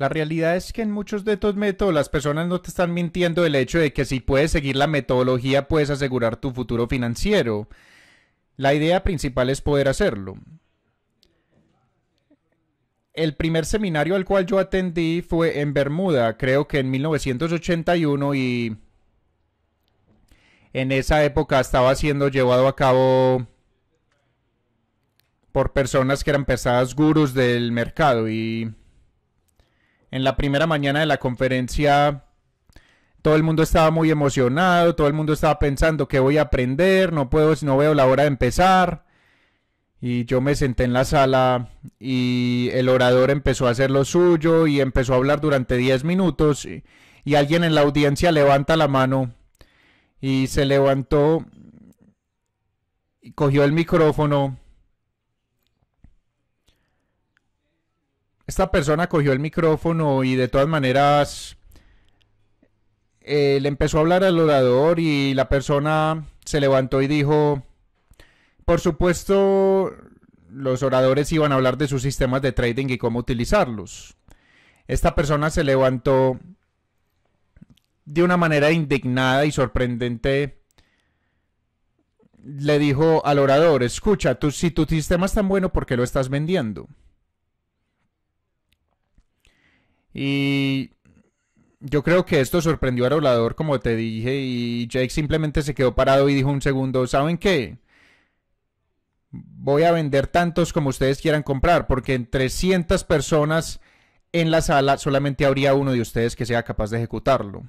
La realidad es que en muchos de estos métodos las personas no te están mintiendo el hecho de que si puedes seguir la metodología puedes asegurar tu futuro financiero. La idea principal es poder hacerlo. El primer seminario al cual yo atendí fue en Bermuda, creo que en 1981 y en esa época estaba siendo llevado a cabo por personas que eran pesadas gurús del mercado y en la primera mañana de la conferencia todo el mundo estaba muy emocionado, todo el mundo estaba pensando que voy a aprender, no puedo, no veo la hora de empezar. Y yo me senté en la sala y el orador empezó a hacer lo suyo y empezó a hablar durante 10 minutos y, y alguien en la audiencia levanta la mano y se levantó y cogió el micrófono esta persona cogió el micrófono y de todas maneras eh, le empezó a hablar al orador y la persona se levantó y dijo, por supuesto, los oradores iban a hablar de sus sistemas de trading y cómo utilizarlos. Esta persona se levantó de una manera indignada y sorprendente. Le dijo al orador, escucha, tú, si tu sistema es tan bueno, ¿por qué lo estás vendiendo? Y yo creo que esto sorprendió al orador, como te dije, y Jake simplemente se quedó parado y dijo un segundo, ¿saben qué? Voy a vender tantos como ustedes quieran comprar, porque en 300 personas en la sala solamente habría uno de ustedes que sea capaz de ejecutarlo.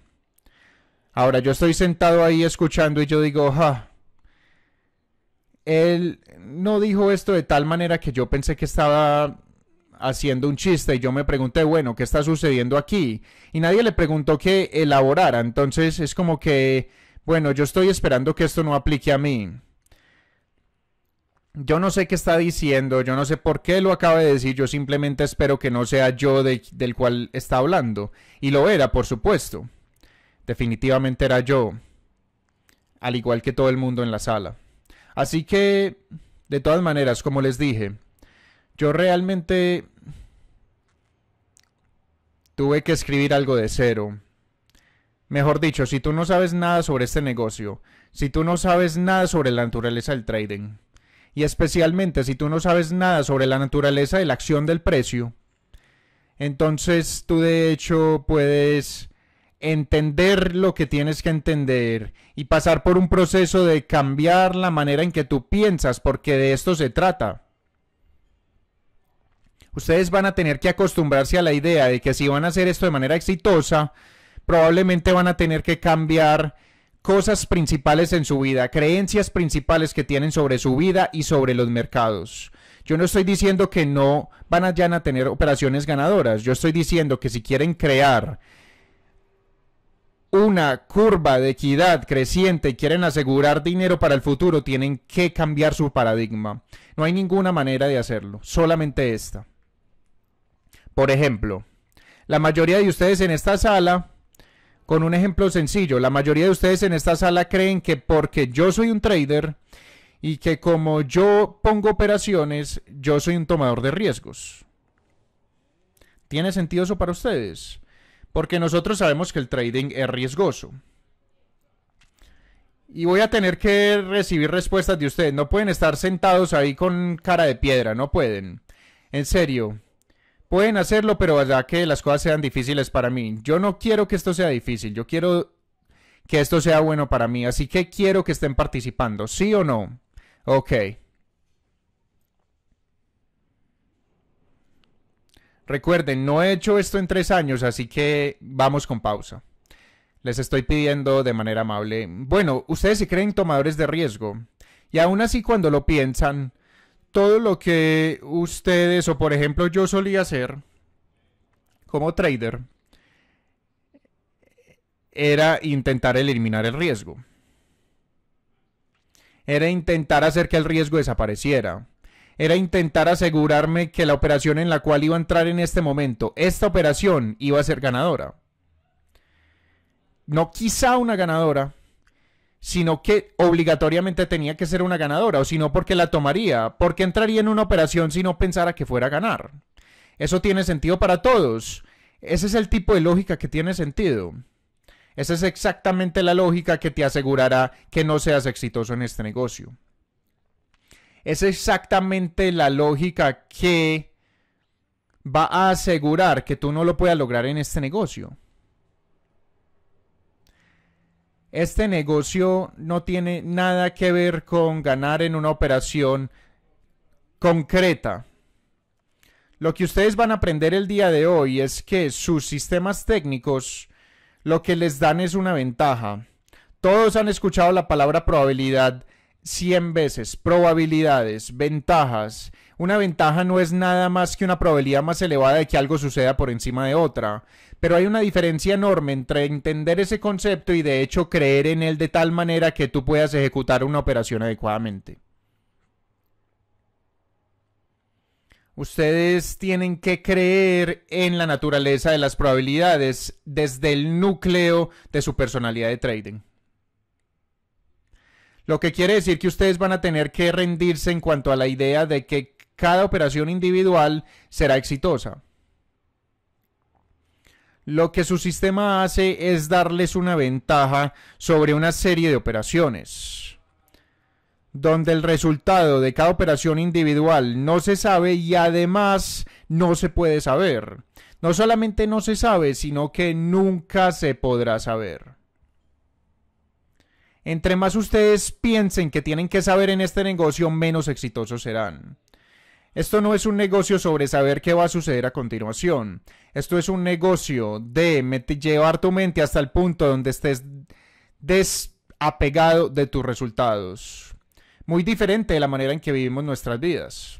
Ahora yo estoy sentado ahí escuchando y yo digo, ja, él no dijo esto de tal manera que yo pensé que estaba haciendo un chiste y yo me pregunté, bueno, ¿qué está sucediendo aquí? Y nadie le preguntó que elaborara, entonces es como que, bueno, yo estoy esperando que esto no aplique a mí. Yo no sé qué está diciendo, yo no sé por qué lo acaba de decir, yo simplemente espero que no sea yo del cual está hablando. Y lo era, por supuesto. Definitivamente era yo. Al igual que todo el mundo en la sala. Así que, de todas maneras, como les dije, yo realmente tuve que escribir algo de cero. Mejor dicho, si tú no sabes nada sobre este negocio, si tú no sabes nada sobre la naturaleza del trading, y especialmente si tú no sabes nada sobre la naturaleza de la acción del precio, entonces tú de hecho puedes entender lo que tienes que entender y pasar por un proceso de cambiar la manera en que tú piensas, porque de esto se trata. Ustedes van a tener que acostumbrarse a la idea de que si van a hacer esto de manera exitosa, probablemente van a tener que cambiar cosas principales en su vida, creencias principales que tienen sobre su vida y sobre los mercados. Yo no estoy diciendo que no van a, a tener operaciones ganadoras, yo estoy diciendo que si quieren crear una curva de equidad creciente y quieren asegurar dinero para el futuro, tienen que cambiar su paradigma. No hay ninguna manera de hacerlo, solamente esta. Por ejemplo, la mayoría de ustedes en esta sala, con un ejemplo sencillo, la mayoría de ustedes en esta sala creen que porque yo soy un trader y que como yo pongo operaciones, yo soy un tomador de riesgos. ¿Tiene sentido eso para ustedes? Porque nosotros sabemos que el trading es riesgoso. Y voy a tener que recibir respuestas de ustedes. No pueden estar sentados ahí con cara de piedra, no pueden. En serio, Pueden hacerlo, pero ya que las cosas sean difíciles para mí. Yo no quiero que esto sea difícil, yo quiero que esto sea bueno para mí, así que quiero que estén participando, ¿sí o no? Ok. Recuerden, no he hecho esto en tres años, así que vamos con pausa. Les estoy pidiendo de manera amable. Bueno, ustedes se creen tomadores de riesgo. Y aún así cuando lo piensan, todo lo que ustedes o por ejemplo yo solía hacer como trader era intentar eliminar el riesgo. Era intentar hacer que el riesgo desapareciera. Era intentar asegurarme que la operación en la cual iba a entrar en este momento, esta operación iba a ser ganadora. No quizá una ganadora, sino que obligatoriamente tenía que ser una ganadora, o si no, porque la tomaría, porque entraría en una operación si no pensara que fuera a ganar. Eso tiene sentido para todos. Ese es el tipo de lógica que tiene sentido. Esa es exactamente la lógica que te asegurará que no seas exitoso en este negocio. Es exactamente la lógica que va a asegurar que tú no lo puedas lograr en este negocio. Este negocio no tiene nada que ver con ganar en una operación concreta. Lo que ustedes van a aprender el día de hoy es que sus sistemas técnicos lo que les dan es una ventaja. Todos han escuchado la palabra probabilidad 100 veces. Probabilidades, ventajas. Una ventaja no es nada más que una probabilidad más elevada de que algo suceda por encima de otra. Pero hay una diferencia enorme entre entender ese concepto y de hecho creer en él de tal manera que tú puedas ejecutar una operación adecuadamente. Ustedes tienen que creer en la naturaleza de las probabilidades desde el núcleo de su personalidad de trading. Lo que quiere decir que ustedes van a tener que rendirse en cuanto a la idea de que cada operación individual será exitosa. Lo que su sistema hace es darles una ventaja sobre una serie de operaciones, donde el resultado de cada operación individual no se sabe y además no se puede saber. No solamente no se sabe, sino que nunca se podrá saber. Entre más ustedes piensen que tienen que saber en este negocio, menos exitosos serán. Esto no es un negocio sobre saber qué va a suceder a continuación. Esto es un negocio de llevar tu mente hasta el punto donde estés desapegado de tus resultados. Muy diferente de la manera en que vivimos nuestras vidas.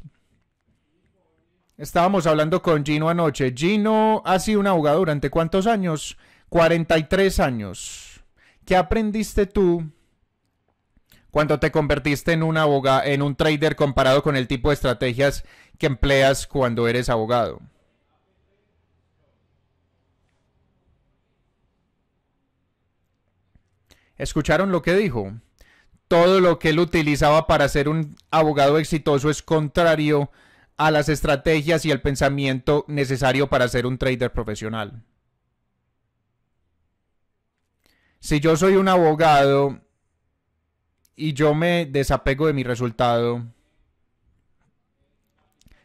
Estábamos hablando con Gino anoche. Gino ha sido un abogado durante cuántos años? 43 años. ¿Qué aprendiste tú cuando te convertiste en un abogado, en un trader comparado con el tipo de estrategias que empleas cuando eres abogado? ¿Escucharon lo que dijo? Todo lo que él utilizaba para ser un abogado exitoso es contrario a las estrategias y el pensamiento necesario para ser un trader profesional. Si yo soy un abogado y yo me desapego de mi resultado,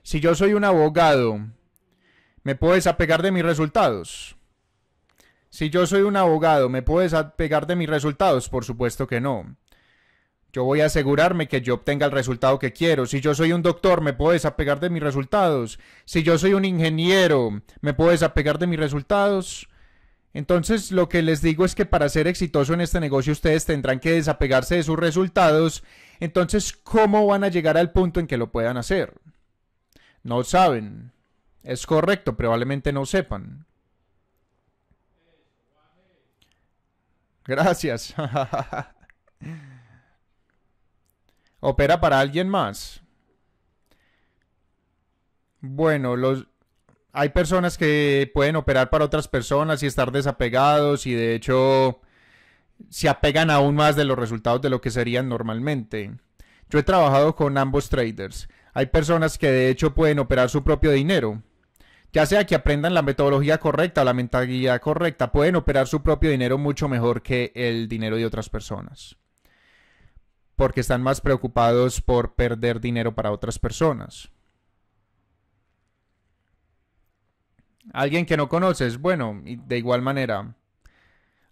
si yo soy un abogado, ¿me puedo desapegar de mis resultados? Si yo soy un abogado, ¿me puedo desapegar de mis resultados? Por supuesto que no. Yo voy a asegurarme que yo obtenga el resultado que quiero. Si yo soy un doctor, ¿me puedo desapegar de mis resultados? Si yo soy un ingeniero, ¿me puedo desapegar de mis resultados? Entonces, lo que les digo es que para ser exitoso en este negocio ustedes tendrán que desapegarse de sus resultados. Entonces, ¿cómo van a llegar al punto en que lo puedan hacer? No saben. Es correcto, probablemente no sepan. Gracias. ¿Opera para alguien más? Bueno, los, hay personas que pueden operar para otras personas y estar desapegados y de hecho se apegan aún más de los resultados de lo que serían normalmente. Yo he trabajado con ambos traders. Hay personas que de hecho pueden operar su propio dinero. Ya sea que aprendan la metodología correcta o la mentalidad correcta, pueden operar su propio dinero mucho mejor que el dinero de otras personas. Porque están más preocupados por perder dinero para otras personas. Alguien que no conoces, bueno, de igual manera,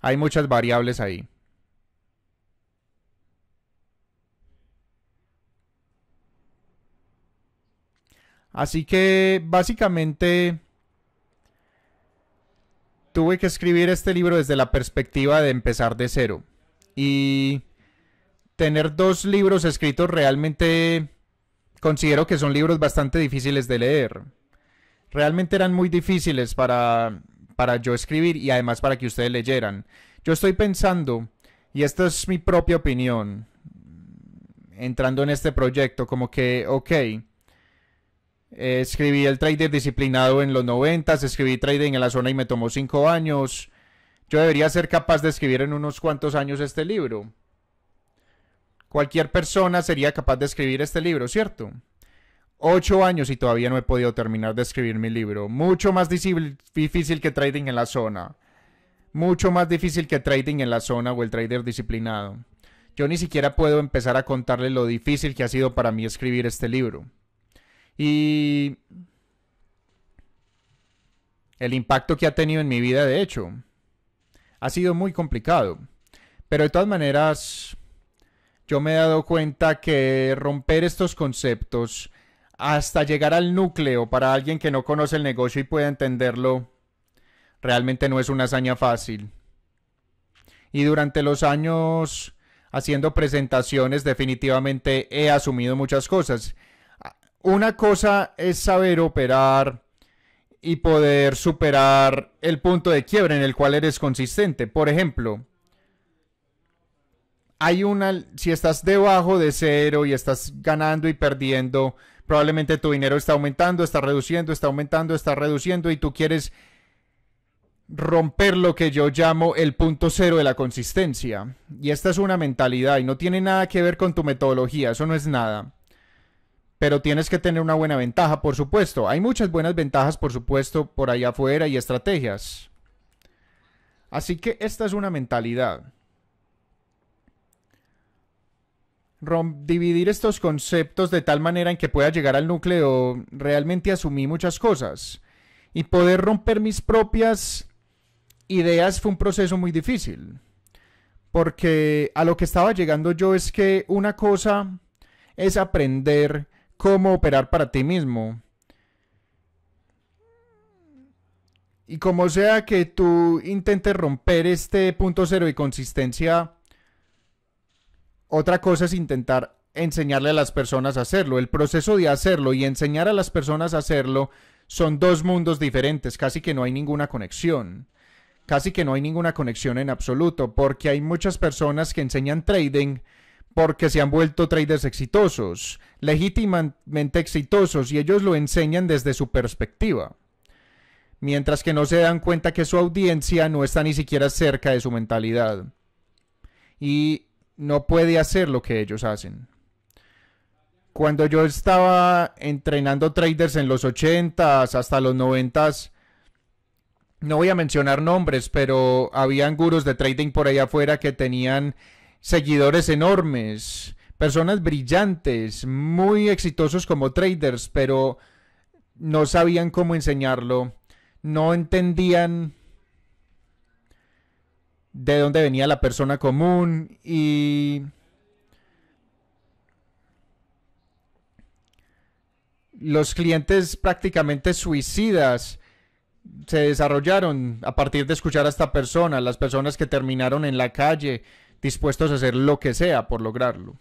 hay muchas variables ahí. Así que básicamente tuve que escribir este libro desde la perspectiva de empezar de cero. Y tener dos libros escritos realmente considero que son libros bastante difíciles de leer realmente eran muy difíciles para, para yo escribir y además para que ustedes leyeran. Yo estoy pensando, y esta es mi propia opinión, entrando en este proyecto, como que, ok, escribí el trader disciplinado en los 90, escribí trading en la zona y me tomó 5 años. Yo debería ser capaz de escribir en unos cuantos años este libro. Cualquier persona sería capaz de escribir este libro, ¿cierto? Ocho años y todavía no he podido terminar de escribir mi libro. Mucho más difícil que trading en la zona. Mucho más difícil que trading en la zona o el trader disciplinado. Yo ni siquiera puedo empezar a contarle lo difícil que ha sido para mí escribir este libro. Y el impacto que ha tenido en mi vida, de hecho, ha sido muy complicado. Pero de todas maneras, yo me he dado cuenta que romper estos conceptos hasta llegar al núcleo para alguien que no conoce el negocio y pueda entenderlo, realmente no es una hazaña fácil. Y durante los años haciendo presentaciones definitivamente he asumido muchas cosas. Una cosa es saber operar y poder superar el punto de quiebre en el cual eres consistente. Por ejemplo, hay una, si estás debajo de cero y estás ganando y perdiendo, probablemente tu dinero está aumentando, está reduciendo, está aumentando, está reduciendo y tú quieres romper lo que yo llamo el punto cero de la consistencia. Y esta es una mentalidad y no tiene nada que ver con tu metodología, eso no es nada. Pero tienes que tener una buena ventaja, por supuesto. Hay muchas buenas ventajas, por supuesto, por allá afuera y estrategias. Así que esta es una mentalidad. Dividir estos conceptos de tal manera en que pueda llegar al núcleo, realmente asumí muchas cosas. Y poder romper mis propias ideas fue un proceso muy difícil. Porque a lo que estaba llegando yo es que una cosa es aprender cómo operar para ti mismo. Y como sea que tú intentes romper este punto cero de consistencia otra cosa es intentar enseñarle a las personas a hacerlo. El proceso de hacerlo y enseñar a las personas a hacerlo son dos mundos diferentes, casi que no hay ninguna conexión. Casi que no hay ninguna conexión en absoluto, porque hay muchas personas que enseñan trading porque se han vuelto traders exitosos, legítimamente exitosos, y ellos lo enseñan desde su perspectiva. Mientras que no se dan cuenta que su audiencia no está ni siquiera cerca de su mentalidad. Y no puede hacer lo que ellos hacen. Cuando yo estaba entrenando traders en los 80s hasta los 90s, no voy a mencionar nombres, pero habían gurus de trading por allá afuera que tenían seguidores enormes, personas brillantes, muy exitosos como traders, pero no sabían cómo enseñarlo, no entendían de dónde venía la persona común y los clientes prácticamente suicidas se desarrollaron a partir de escuchar a esta persona, las personas que terminaron en la calle dispuestos a hacer lo que sea por lograrlo.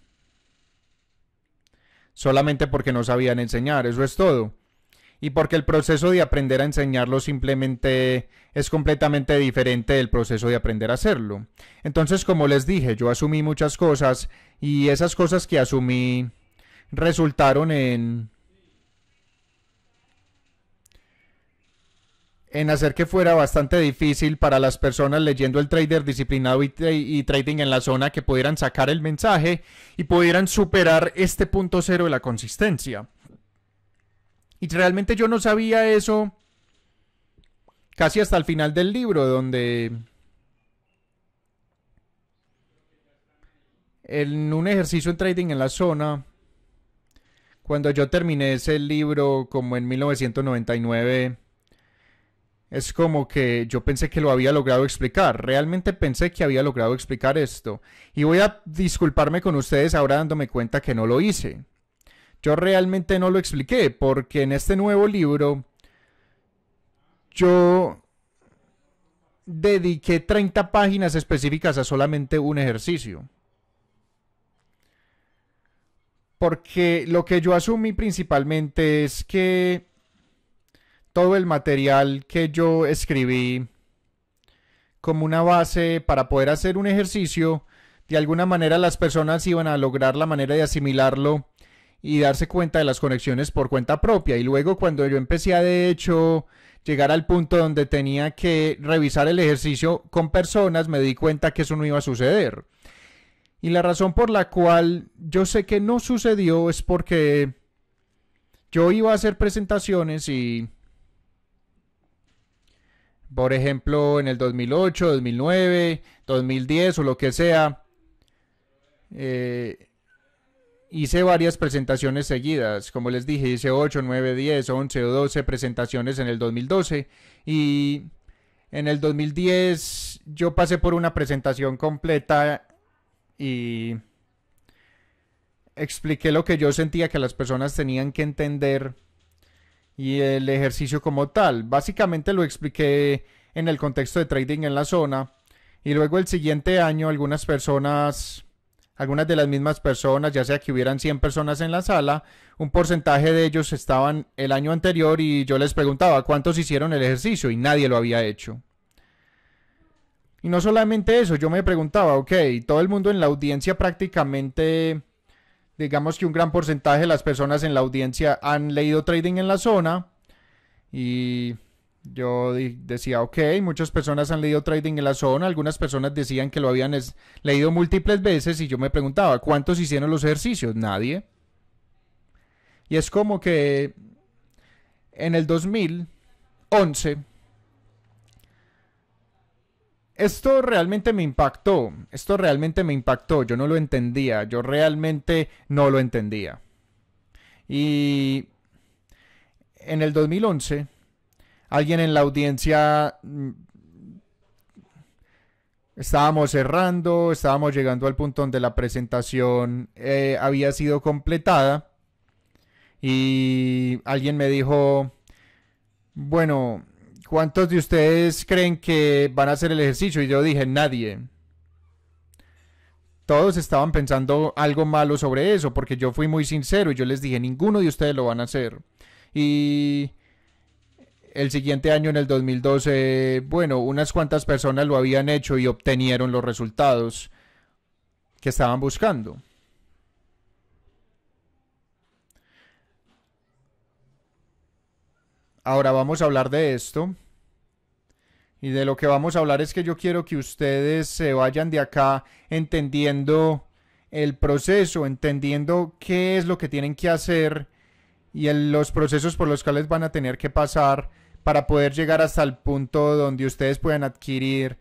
Solamente porque no sabían enseñar, eso es todo y porque el proceso de aprender a enseñarlo simplemente es completamente diferente del proceso de aprender a hacerlo. Entonces, como les dije, yo asumí muchas cosas y esas cosas que asumí resultaron en en hacer que fuera bastante difícil para las personas leyendo el trader disciplinado y, y, trading en la zona que pudieran sacar el mensaje y pudieran superar este punto cero de la consistencia. Y realmente yo no sabía eso casi hasta el final del libro, donde en un ejercicio en trading en la zona, cuando yo terminé ese libro como en 1999, es como que yo pensé que lo había logrado explicar. Realmente pensé que había logrado explicar esto. Y voy a disculparme con ustedes ahora dándome cuenta que no lo hice. Yo realmente no lo expliqué porque en este nuevo libro yo dediqué 30 páginas específicas a solamente un ejercicio. Porque lo que yo asumí principalmente es que todo el material que yo escribí como una base para poder hacer un ejercicio, de alguna manera las personas iban a lograr la manera de asimilarlo y darse cuenta de las conexiones por cuenta propia. Y luego cuando yo empecé a de hecho llegar al punto donde tenía que revisar el ejercicio con personas, me di cuenta que eso no iba a suceder. Y la razón por la cual yo sé que no sucedió es porque yo iba a hacer presentaciones y, por ejemplo, en el 2008, 2009, 2010 o lo que sea, eh, hice varias presentaciones seguidas. Como les dije, hice 8, 9, 10, 11 o 12 presentaciones en el 2012 y en el 2010 yo pasé por una presentación completa y expliqué lo que yo sentía que las personas tenían que entender y el ejercicio como tal. Básicamente lo expliqué en el contexto de trading en la zona y luego el siguiente año algunas personas, algunas de las mismas personas, ya sea que hubieran 100 personas en la sala, un porcentaje de ellos estaban el año anterior y yo les preguntaba cuántos hicieron el ejercicio y nadie lo había hecho. Y no solamente eso, yo me preguntaba, ok, todo el mundo en la audiencia prácticamente digamos que un gran porcentaje de las personas en la audiencia han leído trading en la zona y yo decía, ok, muchas personas han leído trading en la zona, algunas personas decían que lo habían leído múltiples veces y yo me preguntaba, ¿cuántos hicieron los ejercicios? Nadie. Y es como que en el 2011 esto realmente me impactó, esto realmente me impactó, yo no lo entendía, yo realmente no lo entendía. Y en el 2011, alguien en la audiencia mm, estábamos cerrando, estábamos llegando al punto donde la presentación eh, había sido completada y alguien me dijo, bueno, ¿Cuántos de ustedes creen que van a hacer el ejercicio? Y yo dije, nadie. Todos estaban pensando algo malo sobre eso, porque yo fui muy sincero y yo les dije, ninguno de ustedes lo van a hacer. Y el siguiente año, en el 2012, bueno, unas cuantas personas lo habían hecho y obtenieron los resultados que estaban buscando. Ahora vamos a hablar de esto. Y de lo que vamos a hablar es que yo quiero que ustedes se vayan de acá entendiendo el proceso, entendiendo qué es lo que tienen que hacer y los procesos por los cuales van a tener que pasar para poder llegar hasta el punto donde ustedes puedan adquirir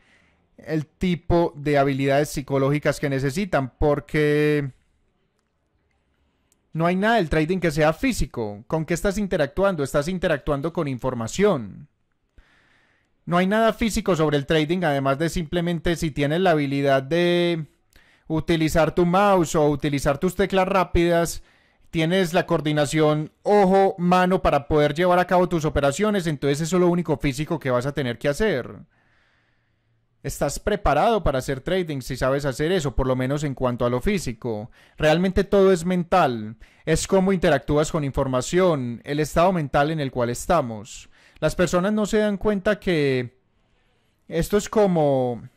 el tipo de habilidades psicológicas que necesitan, porque no hay nada del trading que sea físico. ¿Con qué estás interactuando? Estás interactuando con información. No hay nada físico sobre el trading, además de simplemente si tienes la habilidad de utilizar tu mouse o utilizar tus teclas rápidas, tienes la coordinación ojo-mano para poder llevar a cabo tus operaciones, entonces eso es lo único físico que vas a tener que hacer. Estás preparado para hacer trading si sabes hacer eso, por lo menos en cuanto a lo físico. Realmente todo es mental. Es cómo interactúas con información, el estado mental en el cual estamos. Las personas no se dan cuenta que esto es como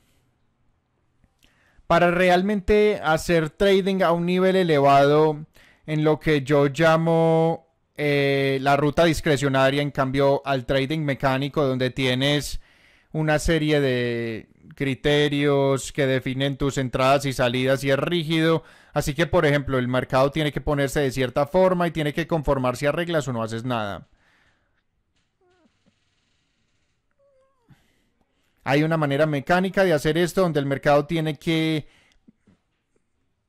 para realmente hacer trading a un nivel elevado en lo que yo llamo eh, la ruta discrecionaria, en cambio al trading mecánico donde tienes una serie de criterios que definen tus entradas y salidas y es rígido. Así que, por ejemplo, el mercado tiene que ponerse de cierta forma y tiene que conformarse a reglas o no haces nada. Hay una manera mecánica de hacer esto donde el mercado tiene que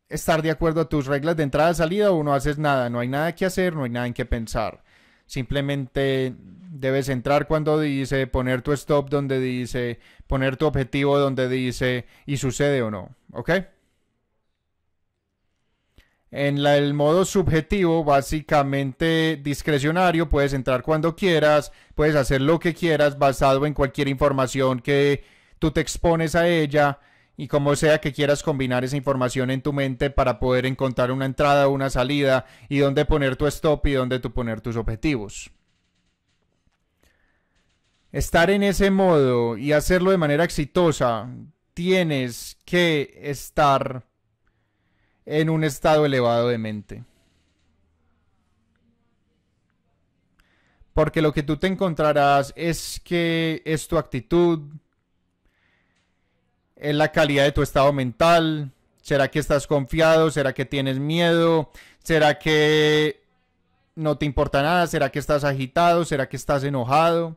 estar de acuerdo a tus reglas de entrada y salida o no haces nada. No hay nada que hacer, no hay nada en que pensar. Simplemente debes entrar cuando dice, poner tu stop donde dice, poner tu objetivo donde dice y sucede o no. ¿Ok? En el modo subjetivo, básicamente discrecionario, puedes entrar cuando quieras, puedes hacer lo que quieras basado en cualquier información que tú te expones a ella y como sea que quieras combinar esa información en tu mente para poder encontrar una entrada una salida y dónde poner tu stop y dónde tú poner tus objetivos. Estar en ese modo y hacerlo de manera exitosa, tienes que estar en un estado elevado de mente. Porque lo que tú te encontrarás es que es tu actitud, es la calidad de tu estado mental. ¿Será que estás confiado? ¿Será que tienes miedo? ¿Será que no te importa nada? ¿Será que estás agitado? ¿Será que estás enojado?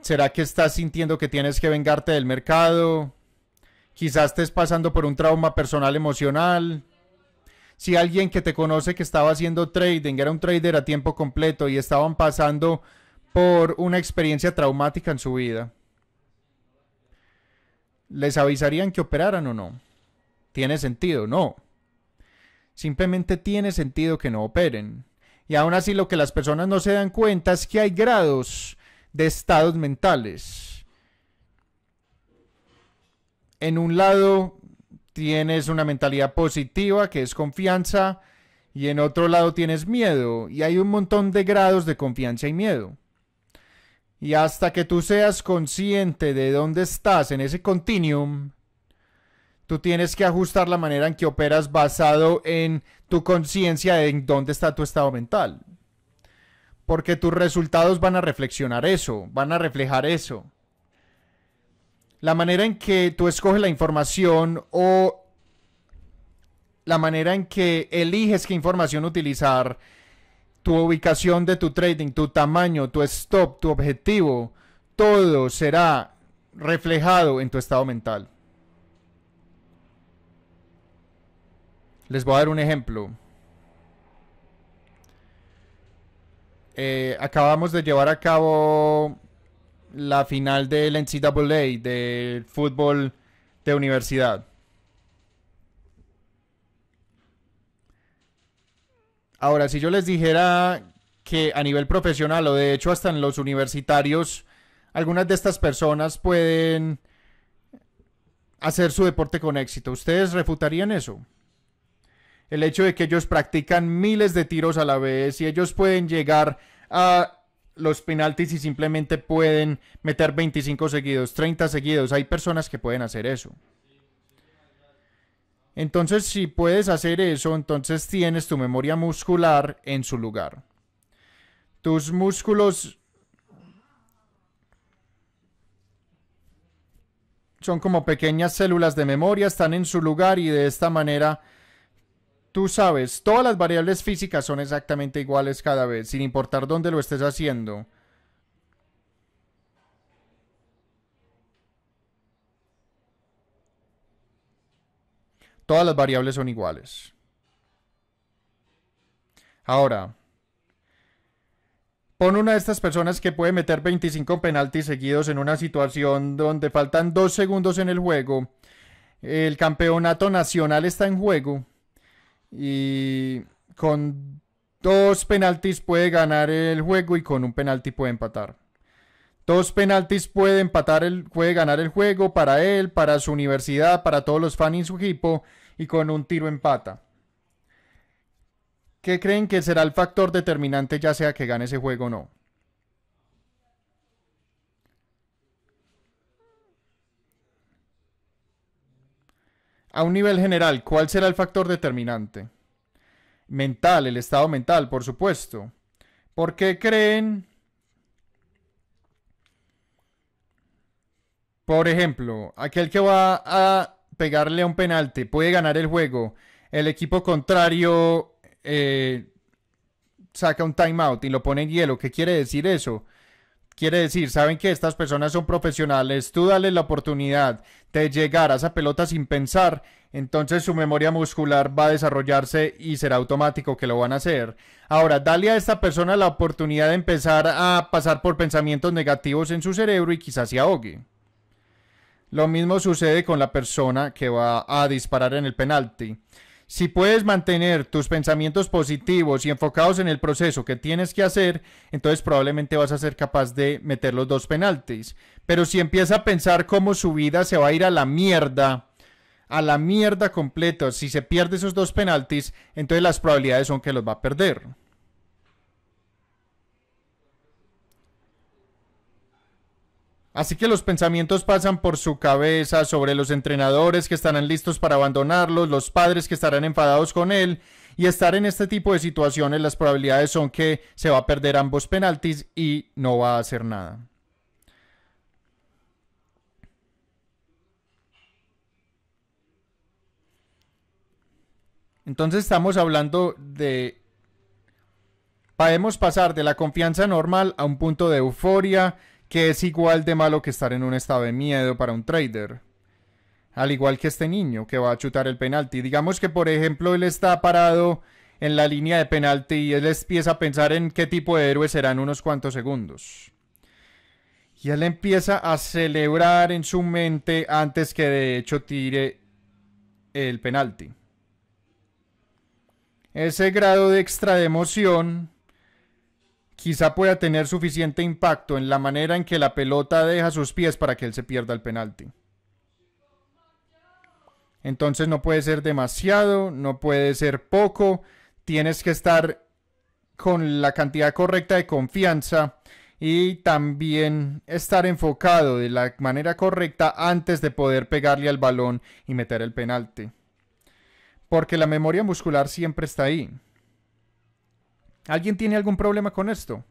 ¿Será que estás sintiendo que tienes que vengarte del mercado? Quizás estés pasando por un trauma personal emocional. Si alguien que te conoce que estaba haciendo trading era un trader a tiempo completo y estaban pasando por una experiencia traumática en su vida, ¿les avisarían que operaran o no? ¿Tiene sentido? No. Simplemente tiene sentido que no operen. Y aún así lo que las personas no se dan cuenta es que hay grados de estados mentales. En un lado tienes una mentalidad positiva que es confianza y en otro lado tienes miedo y hay un montón de grados de confianza y miedo. Y hasta que tú seas consciente de dónde estás en ese continuum, tú tienes que ajustar la manera en que operas basado en tu conciencia de dónde está tu estado mental. Porque tus resultados van a reflexionar eso, van a reflejar eso. La manera en que tú escoges la información o la manera en que eliges qué información utilizar tu ubicación de tu trading, tu tamaño, tu stop, tu objetivo, todo será reflejado en tu estado mental. Les voy a dar un ejemplo. Eh, acabamos de llevar a cabo la final del NCAA, del fútbol de universidad. Ahora, si yo les dijera que a nivel profesional o de hecho hasta en los universitarios, algunas de estas personas pueden hacer su deporte con éxito, ¿ustedes refutarían eso? El hecho de que ellos practican miles de tiros a la vez y ellos pueden llegar a los penaltis y simplemente pueden meter 25 seguidos, 30 seguidos. Hay personas que pueden hacer eso. Entonces, si puedes hacer eso, entonces tienes tu memoria muscular en su lugar. Tus músculos son como pequeñas células de memoria, están en su lugar y de esta manera tú sabes, todas las variables físicas son exactamente iguales cada vez, sin importar dónde lo estés haciendo. Todas las variables son iguales. Ahora, pon una de estas personas que puede meter 25 penaltis seguidos en una situación donde faltan dos segundos en el juego. El campeonato nacional está en juego. Y con dos penaltis puede ganar el juego y con un penalti puede empatar. Dos penaltis puede empatar el, puede ganar el juego para él, para su universidad, para todos los fans y su equipo, y con un tiro empata. ¿Qué creen que será el factor determinante ya sea que gane ese juego o no? A un nivel general, ¿cuál será el factor determinante? Mental, el estado mental, por supuesto. ¿Por qué creen Por ejemplo, aquel que va a pegarle a un penalti puede ganar el juego. El equipo contrario eh, saca un timeout y lo pone en hielo. ¿Qué quiere decir eso? Quiere decir, saben que estas personas son profesionales, tú dale la oportunidad de llegar a esa pelota sin pensar, entonces su memoria muscular va a desarrollarse y será automático que lo van a hacer. Ahora, dale a esta persona la oportunidad de empezar a pasar por pensamientos negativos en su cerebro y quizás se ahogue. Lo mismo sucede con la persona que va a disparar en el penalti. Si puedes mantener tus pensamientos positivos y enfocados en el proceso que tienes que hacer, entonces probablemente vas a ser capaz de meter los dos penaltis. Pero si empieza a pensar cómo su vida se va a ir a la mierda, a la mierda completa, si se pierde esos dos penaltis, entonces las probabilidades son que los va a perder. Así que los pensamientos pasan por su cabeza sobre los entrenadores que estarán listos para abandonarlos, los padres que estarán enfadados con él, y estar en este tipo de situaciones las probabilidades son que se va a perder ambos penaltis y no va a hacer nada. Entonces estamos hablando de... Podemos pasar de la confianza normal a un punto de euforia que es igual de malo que estar en un estado de miedo para un trader. Al igual que este niño que va a chutar el penalti. Digamos que, por ejemplo, él está parado en la línea de penalti y él empieza a pensar en qué tipo de héroe será en unos cuantos segundos. Y él empieza a celebrar en su mente antes que de hecho tire el penalti. Ese grado de extra de emoción quizá pueda tener suficiente impacto en la manera en que la pelota deja sus pies para que él se pierda el penalti. Entonces no puede ser demasiado, no puede ser poco, tienes que estar con la cantidad correcta de confianza y también estar enfocado de la manera correcta antes de poder pegarle al balón y meter el penalti. Porque la memoria muscular siempre está ahí. ¿Alguien tiene algún problema con esto?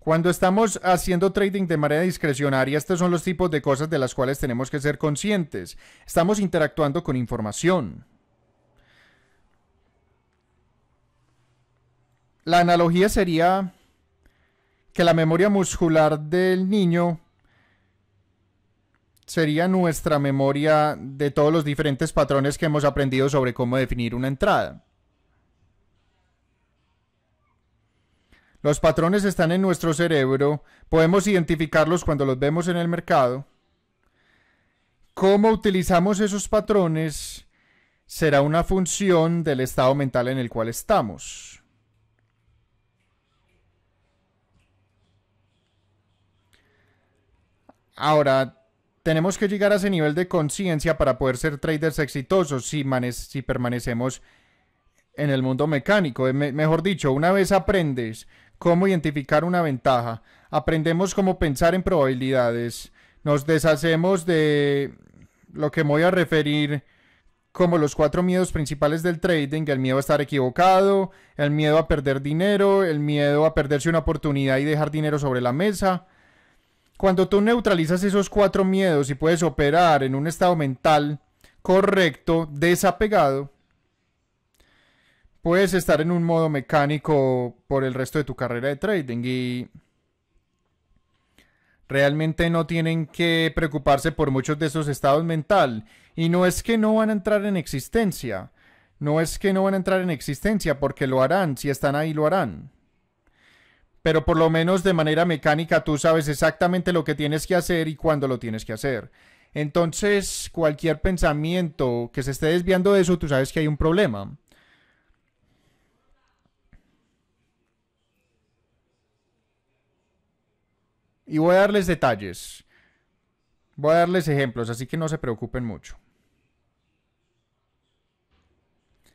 Cuando estamos haciendo trading de manera discrecionaria, estos son los tipos de cosas de las cuales tenemos que ser conscientes. Estamos interactuando con información. La analogía sería que la memoria muscular del niño sería nuestra memoria de todos los diferentes patrones que hemos aprendido sobre cómo definir una entrada. Los patrones están en nuestro cerebro, podemos identificarlos cuando los vemos en el mercado. Cómo utilizamos esos patrones será una función del estado mental en el cual estamos. Ahora, tenemos que llegar a ese nivel de conciencia para poder ser traders exitosos si, si permanecemos en el mundo mecánico. mejor dicho, una vez aprendes cómo identificar una ventaja, aprendemos cómo pensar en probabilidades, nos deshacemos de lo que me voy a referir como los cuatro miedos principales del trading, el miedo a estar equivocado, el miedo a perder dinero, el miedo a perderse una oportunidad y dejar dinero sobre la mesa, cuando tú neutralizas esos cuatro miedos y puedes operar en un estado mental correcto, desapegado, puedes estar en un modo mecánico por el resto de tu carrera de trading y realmente no tienen que preocuparse por muchos de esos estados mental. Y no es que no van a entrar en existencia, no es que no van a entrar en existencia porque lo harán, si están ahí lo harán pero por lo menos de manera mecánica tú sabes exactamente lo que tienes que hacer y cuándo lo tienes que hacer. Entonces, cualquier pensamiento que se esté desviando de eso, tú sabes que hay un problema. Y voy a darles detalles. Voy a darles ejemplos, así que no se preocupen mucho.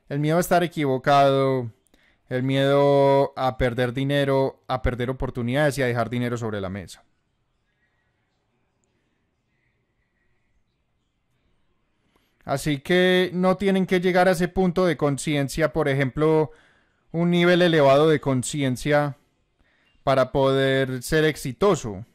El miedo a estar equivocado, el miedo a perder dinero, a perder oportunidades y a dejar dinero sobre la mesa. Así que no tienen que llegar a ese punto de conciencia, por ejemplo, un nivel elevado de conciencia para poder ser exitoso.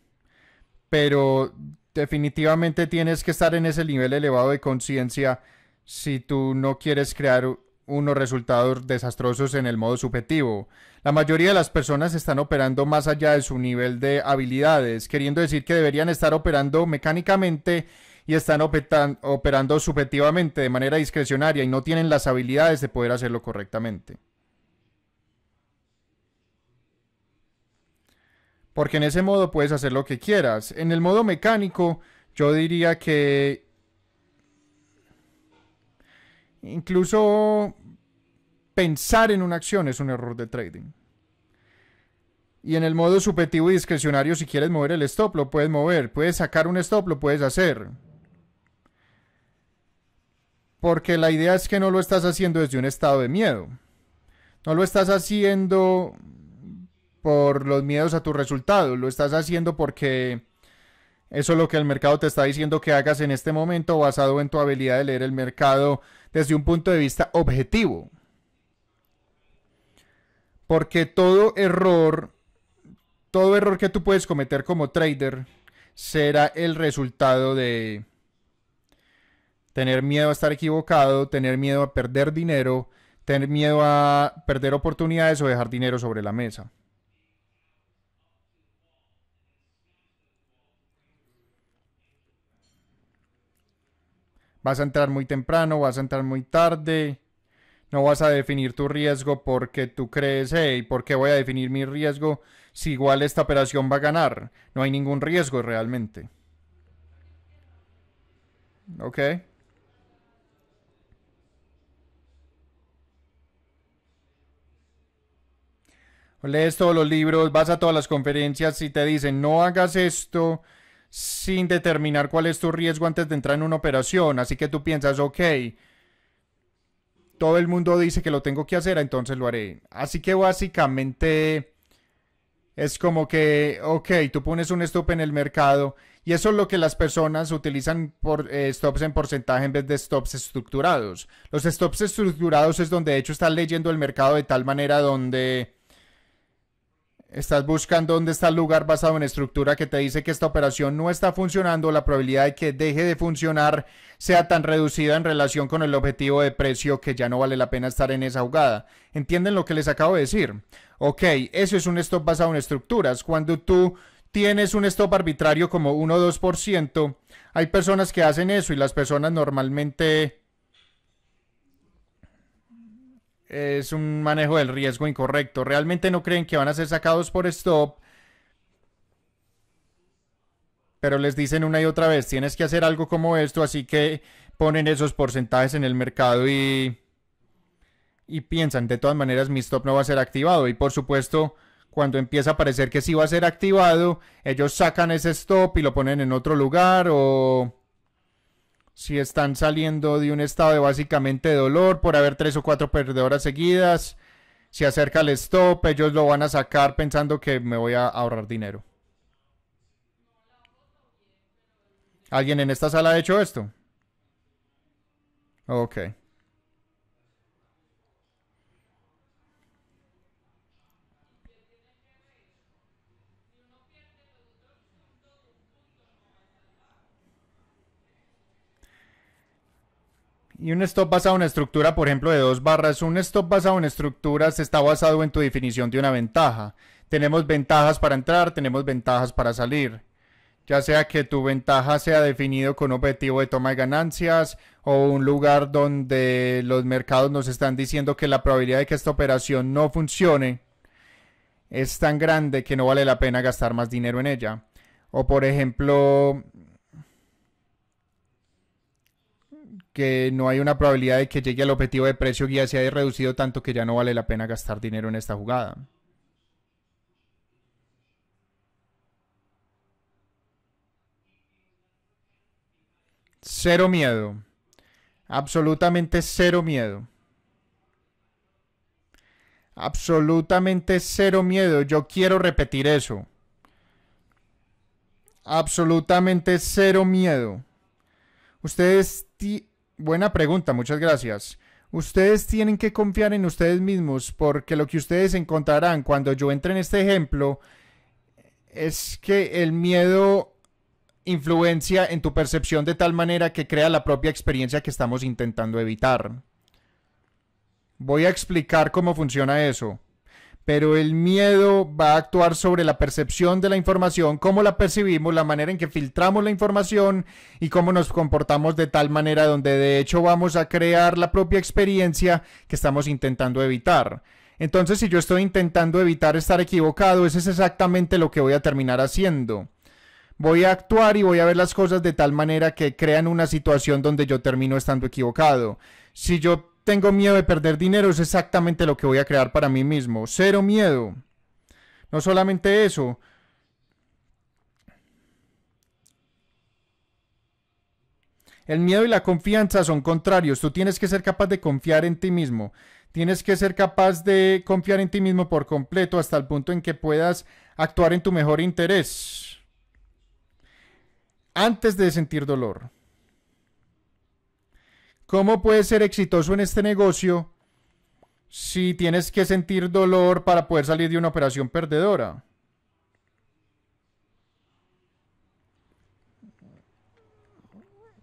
Pero definitivamente tienes que estar en ese nivel elevado de conciencia si tú no quieres crear unos resultados desastrosos en el modo subjetivo. La mayoría de las personas están operando más allá de su nivel de habilidades, queriendo decir que deberían estar operando mecánicamente y están operando subjetivamente de manera discrecionaria y no tienen las habilidades de poder hacerlo correctamente. Porque en ese modo puedes hacer lo que quieras. En el modo mecánico, yo diría que incluso pensar en una acción es un error de trading. Y en el modo subjetivo y discrecionario, si quieres mover el stop, lo puedes mover. Puedes sacar un stop, lo puedes hacer. Porque la idea es que no lo estás haciendo desde un estado de miedo. No lo estás haciendo por los miedos a tu resultado. Lo estás haciendo porque eso es lo que el mercado te está diciendo que hagas en este momento basado en tu habilidad de leer el mercado desde un punto de vista objetivo. Porque todo error, todo error que tú puedes cometer como trader será el resultado de tener miedo a estar equivocado, tener miedo a perder dinero, tener miedo a perder oportunidades o dejar dinero sobre la mesa. Vas a entrar muy temprano, vas a entrar muy tarde. No vas a definir tu riesgo porque tú crees, hey, ¿por qué voy a definir mi riesgo si igual esta operación va a ganar? No hay ningún riesgo realmente. ¿Ok? Lees todos los libros, vas a todas las conferencias y te dicen no hagas esto sin determinar cuál es tu riesgo antes de entrar en una operación. Así que tú piensas, ok, todo el mundo dice que lo tengo que hacer, entonces lo haré. Así que básicamente es como que, ok, tú pones un stop en el mercado y eso es lo que las personas utilizan por eh, stops en porcentaje en vez de stops estructurados. Los stops estructurados es donde de hecho estás leyendo el mercado de tal manera donde Estás buscando dónde está el lugar basado en estructura que te dice que esta operación no está funcionando, la probabilidad de que deje de funcionar sea tan reducida en relación con el objetivo de precio que ya no vale la pena estar en esa jugada. ¿Entienden lo que les acabo de decir? Ok, eso es un stop basado en estructuras. Cuando tú tienes un stop arbitrario como 1 o 2%, hay personas que hacen eso y las personas normalmente es un manejo del riesgo incorrecto. Realmente no creen que van a ser sacados por stop. Pero les dicen una y otra vez, tienes que hacer algo como esto, así que ponen esos porcentajes en el mercado y, y piensan, de todas maneras mi stop no va a ser activado. Y por supuesto, cuando empieza a parecer que sí va a ser activado, ellos sacan ese stop y lo ponen en otro lugar o si están saliendo de un estado de básicamente dolor por haber tres o cuatro perdedoras seguidas, si acerca el stop, ellos lo van a sacar pensando que me voy a ahorrar dinero. ¿Alguien en esta sala ha hecho esto? Ok. Y un stop basado en estructura, por ejemplo, de dos barras, un stop basado en estructuras está basado en tu definición de una ventaja. Tenemos ventajas para entrar, tenemos ventajas para salir. Ya sea que tu ventaja sea definido con objetivo de toma de ganancias o un lugar donde los mercados nos están diciendo que la probabilidad de que esta operación no funcione es tan grande que no vale la pena gastar más dinero en ella. O por ejemplo, que no hay una probabilidad de que llegue al objetivo de precio guía se haya reducido tanto que ya no vale la pena gastar dinero en esta jugada. Cero miedo. Absolutamente cero miedo. Absolutamente cero miedo. Yo quiero repetir eso. Absolutamente cero miedo. Ustedes Buena pregunta, muchas gracias. Ustedes tienen que confiar en ustedes mismos porque lo que ustedes encontrarán cuando yo entre en este ejemplo es que el miedo influencia en tu percepción de tal manera que crea la propia experiencia que estamos intentando evitar. Voy a explicar cómo funciona eso pero el miedo va a actuar sobre la percepción de la información, cómo la percibimos, la manera en que filtramos la información y cómo nos comportamos de tal manera donde de hecho vamos a crear la propia experiencia que estamos intentando evitar. Entonces, si yo estoy intentando evitar estar equivocado, eso es exactamente lo que voy a terminar haciendo. Voy a actuar y voy a ver las cosas de tal manera que crean una situación donde yo termino estando equivocado. Si yo tengo miedo de perder dinero, es exactamente lo que voy a crear para mí mismo. Cero miedo. No solamente eso. El miedo y la confianza son contrarios. Tú tienes que ser capaz de confiar en ti mismo. Tienes que ser capaz de confiar en ti mismo por completo hasta el punto en que puedas actuar en tu mejor interés. Antes de sentir dolor. ¿Cómo puedes ser exitoso en este negocio si tienes que sentir dolor para poder salir de una operación perdedora?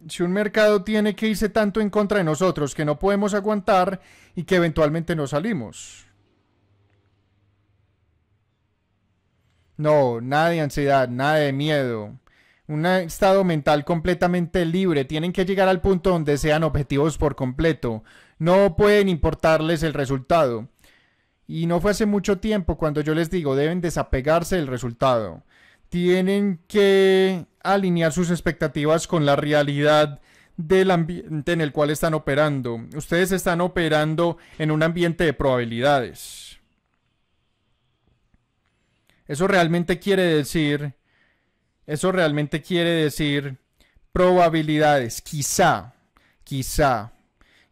si un mercado tiene que irse tanto en contra de nosotros que no podemos aguantar y que eventualmente nos salimos. No, nada de ansiedad, nada de miedo. Un estado mental completamente libre. Tienen que llegar al punto donde sean objetivos por completo. No pueden importarles el resultado. Y no fue hace mucho tiempo cuando yo les digo, deben desapegarse del resultado. Tienen que alinear sus expectativas con la realidad del ambiente en el cual están operando. Ustedes están operando en un ambiente de probabilidades. Eso realmente quiere decir, eso realmente quiere decir probabilidades. Quizá, quizá,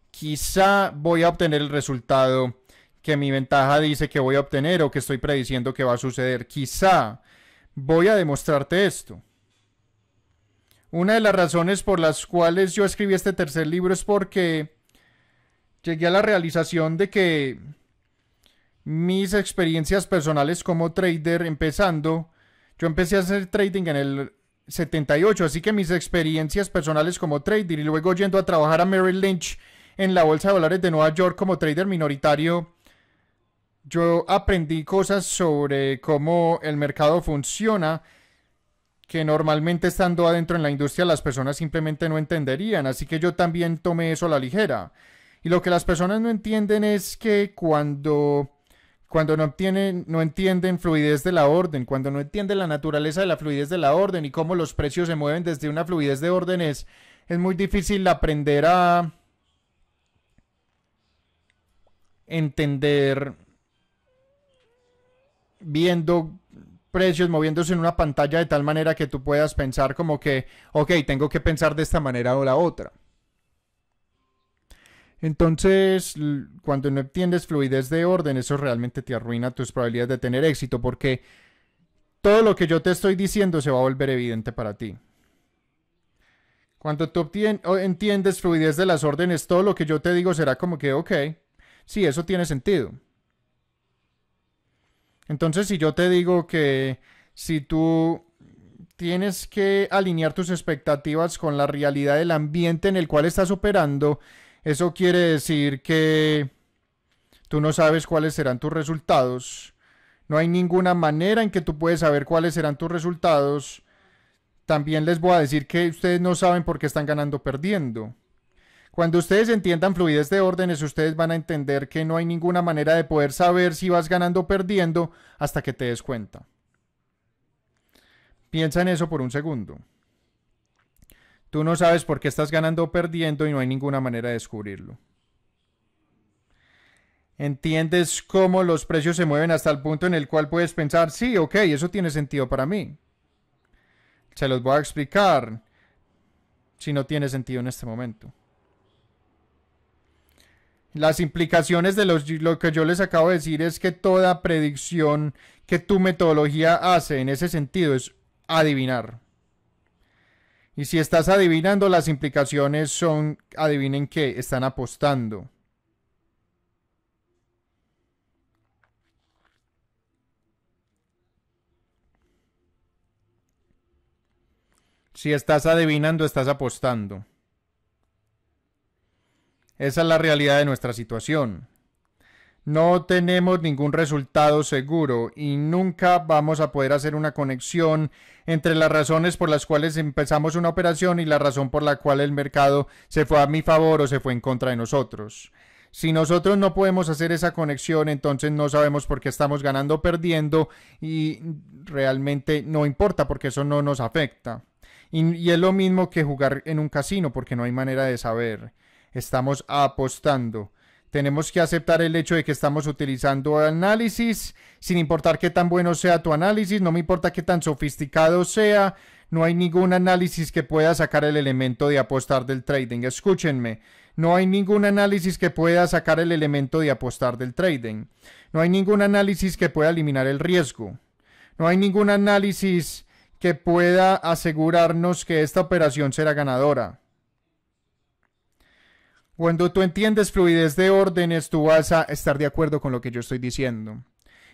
quizá voy a obtener el resultado que mi ventaja dice que voy a obtener o que estoy prediciendo que va a suceder. Quizá voy a demostrarte esto. Una de las razones por las cuales yo escribí este tercer libro es porque llegué a la realización de que mis experiencias personales como trader empezando, yo empecé a hacer trading en el 78, así que mis experiencias personales como trader y luego yendo a trabajar a Merrill Lynch en la Bolsa de Valores de Nueva York como trader minoritario, yo aprendí cosas sobre cómo el mercado funciona que normalmente estando adentro en la industria las personas simplemente no entenderían, así que yo también tomé eso a la ligera. Y lo que las personas no entienden es que cuando cuando no, no entienden fluidez de la orden, cuando no entienden la naturaleza de la fluidez de la orden y cómo los precios se mueven desde una fluidez de órdenes, es muy difícil aprender a entender viendo precios moviéndose en una pantalla de tal manera que tú puedas pensar como que, ok, tengo que pensar de esta manera o la otra. Entonces, cuando no entiendes fluidez de orden, eso realmente te arruina tus probabilidades de tener éxito porque todo lo que yo te estoy diciendo se va a volver evidente para ti. Cuando tú entiendes fluidez de las órdenes, todo lo que yo te digo será como que, ok, sí, eso tiene sentido. Entonces, si yo te digo que si tú tienes que alinear tus expectativas con la realidad del ambiente en el cual estás operando, eso quiere decir que tú no sabes cuáles serán tus resultados. No hay ninguna manera en que tú puedes saber cuáles serán tus resultados. También les voy a decir que ustedes no saben por qué están ganando o perdiendo. Cuando ustedes entiendan fluidez de órdenes, ustedes van a entender que no hay ninguna manera de poder saber si vas ganando o perdiendo hasta que te des cuenta. Piensa en eso por un segundo. Tú no sabes por qué estás ganando o perdiendo y no hay ninguna manera de descubrirlo. Entiendes cómo los precios se mueven hasta el punto en el cual puedes pensar, sí, ok, eso tiene sentido para mí. Se los voy a explicar si no tiene sentido en este momento. Las implicaciones de lo que yo les acabo de decir es que toda predicción que tu metodología hace en ese sentido es adivinar. Y si estás adivinando, las implicaciones son, adivinen qué, están apostando. Si estás adivinando, estás apostando. Esa es la realidad de nuestra situación. No tenemos ningún resultado seguro y nunca vamos a poder hacer una conexión entre las razones por las cuales empezamos una operación y la razón por la cual el mercado se fue a mi favor o se fue en contra de nosotros. Si nosotros no podemos hacer esa conexión, entonces no sabemos por qué estamos ganando o perdiendo y realmente no importa porque eso no nos afecta. Y, y es lo mismo que jugar en un casino porque no hay manera de saber estamos apostando. Tenemos que aceptar el hecho de que estamos utilizando análisis, sin importar qué tan bueno sea tu análisis, no me importa qué tan sofisticado sea, no hay ningún análisis que pueda sacar el elemento de apostar del trading. Escúchenme, no hay ningún análisis que pueda sacar el elemento de apostar del trading. No hay ningún análisis que pueda eliminar el riesgo. No hay ningún análisis que pueda asegurarnos que esta operación será ganadora. Cuando tú entiendes fluidez de órdenes, tú vas a estar de acuerdo con lo que yo estoy diciendo.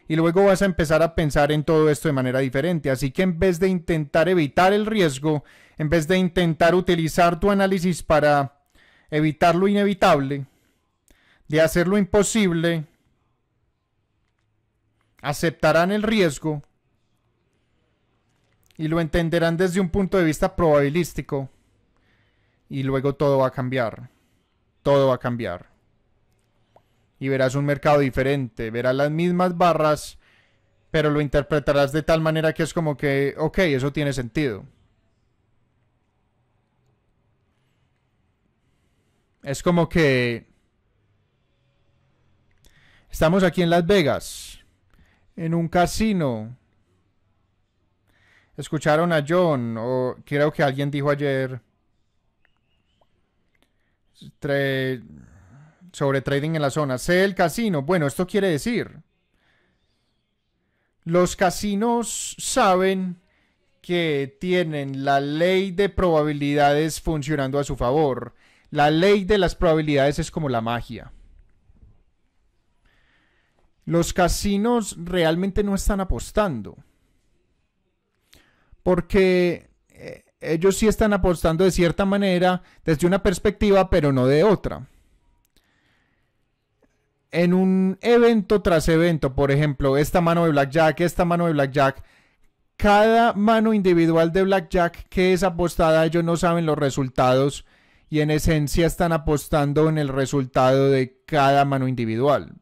y luego vas a empezar a pensar en todo esto de manera diferente. Así que en vez de intentar evitar el riesgo, en vez de intentar utilizar tu análisis para evitar lo inevitable, de hacer lo imposible, aceptarán el riesgo y lo entenderán desde un punto de vista probabilístico y luego todo va a cambiar. Todo va a cambiar. Y verás un mercado diferente, verás las mismas barras, pero lo interpretarás de tal manera que es como que, ok, eso tiene sentido. Es como que estamos aquí en Las Vegas, en un casino, escucharon a John, o creo que alguien dijo ayer sobre trading en la zona. Sé el casino. Bueno, esto quiere decir, los casinos saben que tienen la ley de probabilidades funcionando a su favor. La ley de las probabilidades es como la magia. Los casinos realmente no están apostando porque ellos sí están apostando de cierta manera desde una perspectiva, pero no de otra. En un evento tras evento, por ejemplo, esta mano de Blackjack, esta mano de Blackjack, cada mano individual de Blackjack que es apostada, ellos no saben los resultados y en esencia están apostando en el resultado de cada mano individual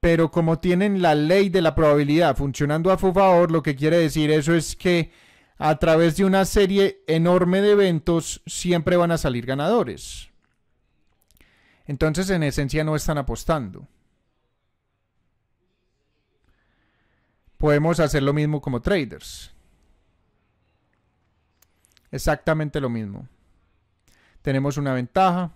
pero como tienen la ley de la probabilidad funcionando a su favor, lo que quiere decir eso es que a través de una serie enorme de eventos siempre van a salir ganadores. Entonces en esencia no están apostando. Podemos hacer lo mismo como traders. Exactamente lo mismo. Tenemos una ventaja,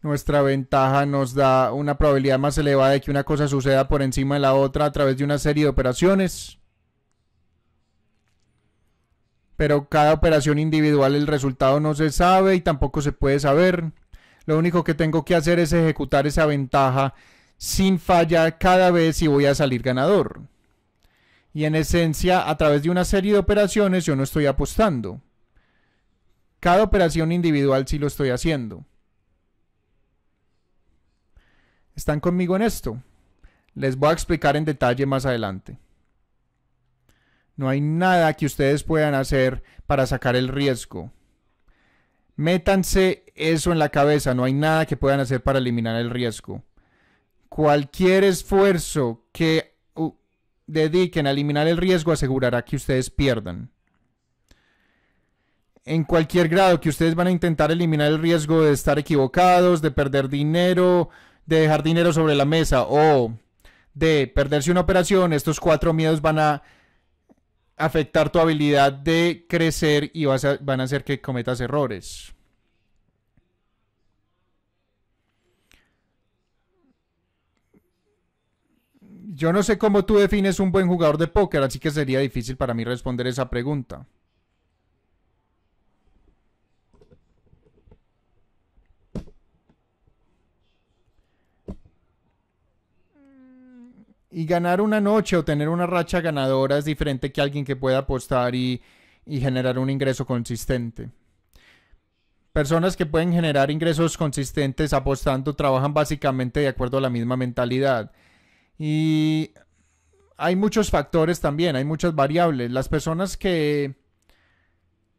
nuestra ventaja nos da una probabilidad más elevada de que una cosa suceda por encima de la otra a través de una serie de operaciones. Pero cada operación individual el resultado no se sabe y tampoco se puede saber. Lo único que tengo que hacer es ejecutar esa ventaja sin fallar cada vez y voy a salir ganador. Y en esencia, a través de una serie de operaciones yo no estoy apostando. Cada operación individual sí lo estoy haciendo. ¿Están conmigo en esto? Les voy a explicar en detalle más adelante. No hay nada que ustedes puedan hacer para sacar el riesgo. Métanse eso en la cabeza, no hay nada que puedan hacer para eliminar el riesgo. Cualquier esfuerzo que dediquen a eliminar el riesgo asegurará que ustedes pierdan. En cualquier grado que ustedes van a intentar eliminar el riesgo de estar equivocados, de perder dinero, de dejar dinero sobre la mesa o de perderse una operación, estos cuatro miedos van a afectar tu habilidad de crecer y van a hacer que cometas errores. Yo no sé cómo tú defines un buen jugador de póker, así que sería difícil para mí responder esa pregunta. Y ganar una noche o tener una racha ganadora es diferente que alguien que pueda apostar y, generar un ingreso consistente. Personas que pueden generar ingresos consistentes apostando trabajan básicamente de acuerdo a la misma mentalidad. Y hay muchos factores también, hay muchas variables. Las personas que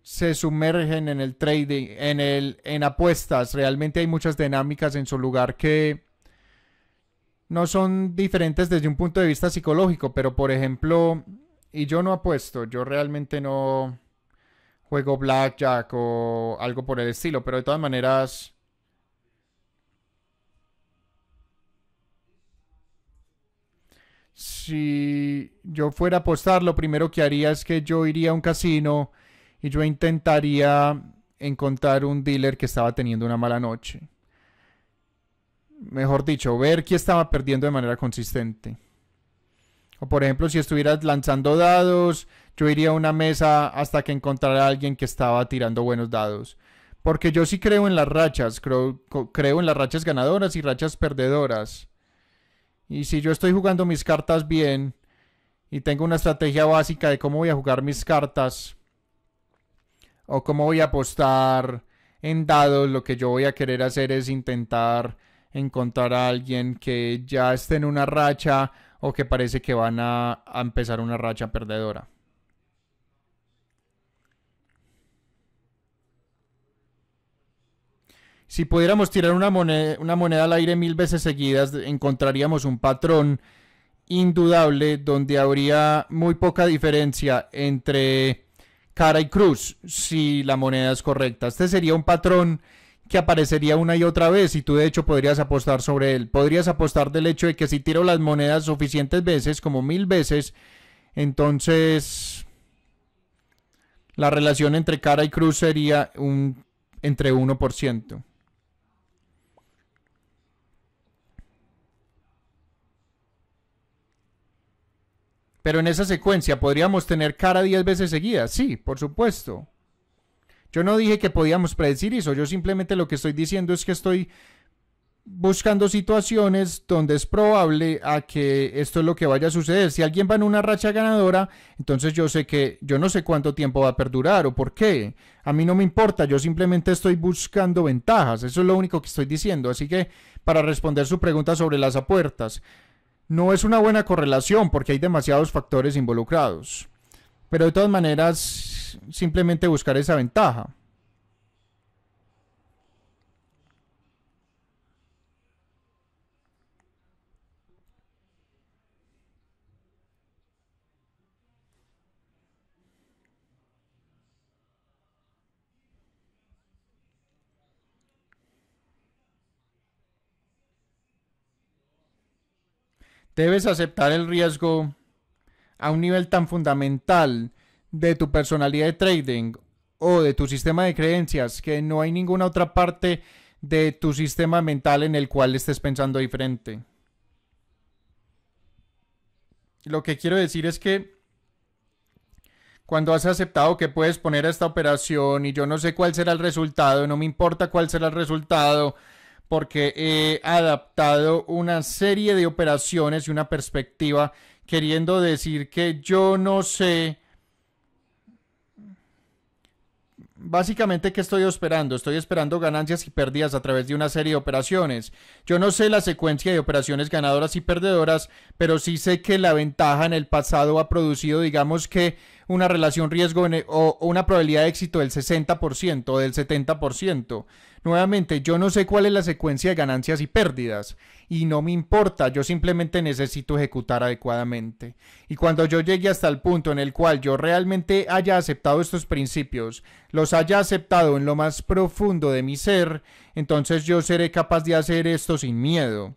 se sumergen en el trading, en el en apuestas, realmente hay muchas dinámicas en su lugar que no son diferentes desde un punto de vista psicológico, pero por ejemplo, y yo no apuesto, yo realmente no juego blackjack o algo por el estilo, pero de todas maneras... Si yo fuera a apostar, lo primero que haría es que yo iría a un casino y yo intentaría encontrar un dealer que estaba teniendo una mala noche mejor dicho, ver quién estaba perdiendo de manera consistente. O por ejemplo, si estuvieras lanzando dados, yo iría a una mesa hasta que encontrara a alguien que estaba tirando buenos dados. Porque yo sí creo en las rachas, creo, creo en las rachas ganadoras y rachas perdedoras. Y si yo estoy jugando mis cartas bien y tengo una estrategia básica de cómo voy a jugar mis cartas o cómo voy a apostar en dados, lo que yo voy a querer hacer es intentar encontrar a alguien que ya esté en una racha o que parece que van a, empezar una racha perdedora. Si pudiéramos tirar una moneda, una moneda al aire mil veces seguidas, encontraríamos un patrón indudable donde habría muy poca diferencia entre cara y cruz si la moneda es correcta. Este sería un patrón que aparecería una y otra vez y tú de hecho podrías apostar sobre él. Podrías apostar del hecho de que si tiro las monedas suficientes veces, como mil veces, entonces la relación entre cara y cruz sería un entre 1%. Pero en esa secuencia podríamos tener cara 10 veces seguidas. Sí, por supuesto. Yo no dije que podíamos predecir eso. Yo simplemente lo que estoy diciendo es que estoy buscando situaciones donde es probable a que esto es lo que vaya a suceder. Si alguien va en una racha ganadora, entonces yo sé que yo no sé cuánto tiempo va a perdurar o por qué. A mí no me importa, yo simplemente estoy buscando ventajas. Eso es lo único que estoy diciendo. Así que para responder su pregunta sobre las apuestas, no es una buena correlación porque hay demasiados factores involucrados. Pero de todas maneras, simplemente buscar esa ventaja. Debes aceptar el riesgo a un nivel tan fundamental de tu personalidad de trading o de tu sistema de creencias que no hay ninguna otra parte de tu sistema mental en el cual estés pensando diferente. Lo que quiero decir es que cuando has aceptado que puedes poner esta operación y yo no sé cuál será el resultado, no me importa cuál será el resultado, porque he adaptado una serie de operaciones y una perspectiva queriendo decir que yo no sé básicamente ¿qué estoy esperando? Estoy esperando ganancias y pérdidas a través de una serie de operaciones. Yo no sé la secuencia de operaciones ganadoras y perdedoras, pero sí sé que la ventaja en el pasado ha producido, digamos que, una relación riesgo o una probabilidad de éxito del 60% o del 70%. Nuevamente, yo no sé cuál es la secuencia de ganancias y pérdidas y no me importa, yo simplemente necesito ejecutar adecuadamente. Y cuando yo llegue hasta el punto en el cual yo realmente haya aceptado estos principios, los haya aceptado en lo más profundo de mi ser, entonces yo seré capaz de hacer esto sin miedo.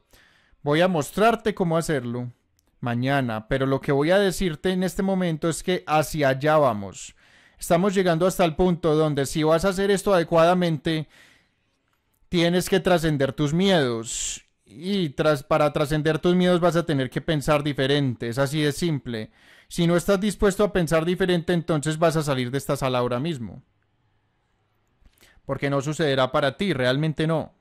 Voy a mostrarte cómo hacerlo mañana, pero lo que voy a decirte en este momento es que hacia allá vamos. Estamos llegando hasta el punto donde si vas a hacer esto adecuadamente, tienes que trascender tus miedos. Y tras, para trascender tus miedos vas a tener que pensar diferente. Es así de simple. Si no estás dispuesto a pensar diferente, entonces vas a salir de esta sala ahora mismo. Porque no sucederá para ti, realmente no.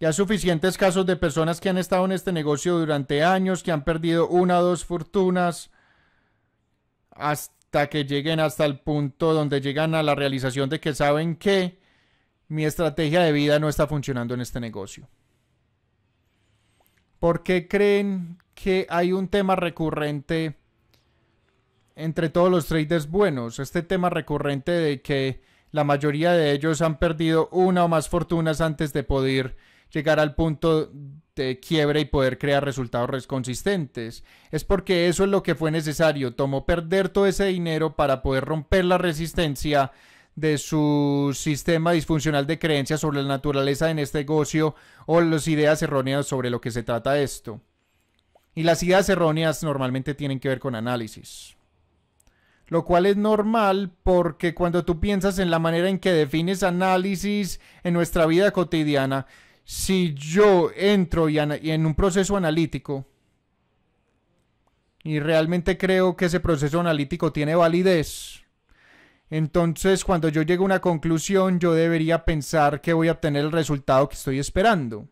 Ya suficientes casos de personas que han estado en este negocio durante años, que han perdido una o dos fortunas, hasta que lleguen hasta el punto donde llegan a la realización de que saben que mi estrategia de vida no está funcionando en este negocio. ¿Por qué creen que hay un tema recurrente entre todos los traders buenos? Este tema recurrente de que la mayoría de ellos han perdido una o más fortunas antes de poder llegar al punto de quiebre y poder crear resultados consistentes. Es porque eso es lo que fue necesario. Tomó perder todo ese dinero para poder romper la resistencia de su sistema disfuncional de creencias sobre la naturaleza en este negocio o las ideas erróneas sobre lo que se trata esto. Y las ideas erróneas normalmente tienen que ver con análisis. Lo cual es normal porque cuando tú piensas en la manera en que defines análisis en nuestra vida cotidiana, si yo entro y, en un proceso analítico y realmente creo que ese proceso analítico tiene validez, Entonces, cuando yo llego a una conclusión, yo debería pensar que voy a obtener el resultado que estoy esperando.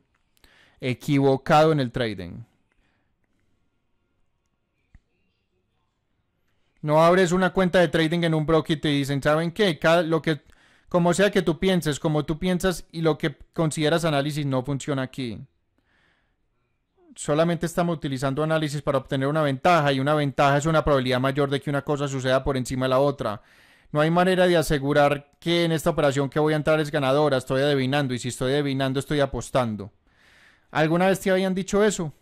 Equivocado en el trading. No abres una cuenta de trading en un broker y te dicen, ¿saben qué? Lo que, como sea que tú pienses, como tú piensas y lo que consideras análisis no funciona aquí. Solamente estamos utilizando análisis para obtener una ventaja y una ventaja es una probabilidad mayor de que una cosa suceda por encima de la otra. No hay manera de asegurar que en esta operación que voy a entrar es ganadora, estoy adivinando y si estoy adivinando estoy apostando. ¿Alguna vez te habían dicho eso?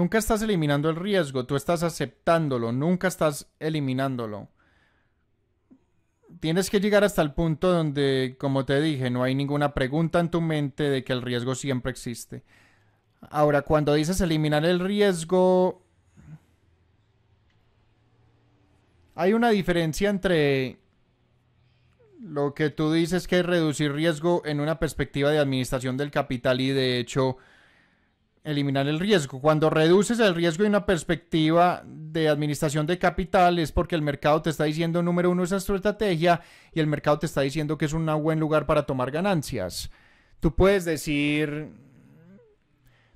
Nunca estás eliminando el riesgo, tú estás aceptándolo, nunca estás eliminándolo. Tienes que llegar hasta el punto donde, como te dije, no hay ninguna pregunta en tu mente de que el riesgo siempre existe. Ahora, cuando dices eliminar el riesgo, hay una diferencia entre lo que tú dices que es reducir riesgo en una perspectiva de administración del capital y de hecho eliminar el riesgo. Cuando reduces el riesgo en una perspectiva de administración de capital es porque el mercado te está diciendo, número uno, esa es tu estrategia y el mercado te está diciendo que es un buen lugar para tomar ganancias. Tú puedes decir,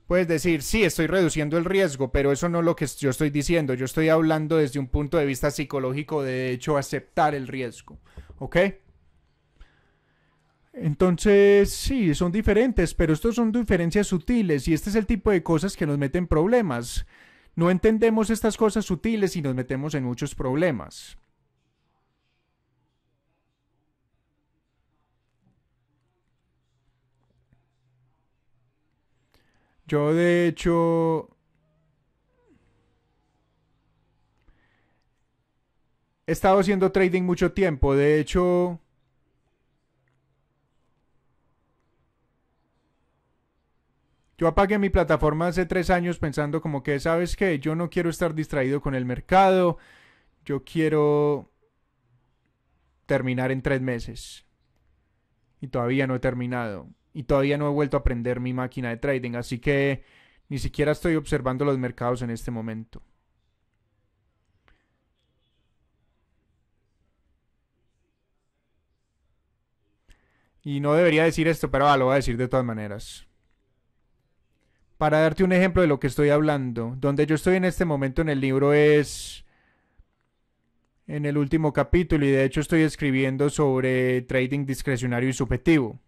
puedes decir, sí, estoy reduciendo el riesgo, pero eso no es lo que yo estoy diciendo. Yo estoy hablando desde un punto de vista psicológico de hecho aceptar el riesgo. ¿Ok? Entonces, sí, son diferentes, pero estos son diferencias sutiles y este es el tipo de cosas que nos meten problemas. No entendemos estas cosas sutiles y nos metemos en muchos problemas. Yo de hecho he estado haciendo trading mucho tiempo. De hecho, Yo apagué mi plataforma hace tres años pensando como que, ¿sabes qué? Yo no quiero estar distraído con el mercado. Yo quiero terminar en tres meses. Y todavía no he terminado. Y todavía no he vuelto a aprender mi máquina de trading. Así que ni siquiera estoy observando los mercados en este momento. Y no debería decir esto, pero ah, lo voy a decir de todas maneras para darte un ejemplo de lo que estoy hablando, donde yo estoy en este momento en el libro es en el último capítulo y de hecho estoy escribiendo sobre trading discrecionario y subjetivo.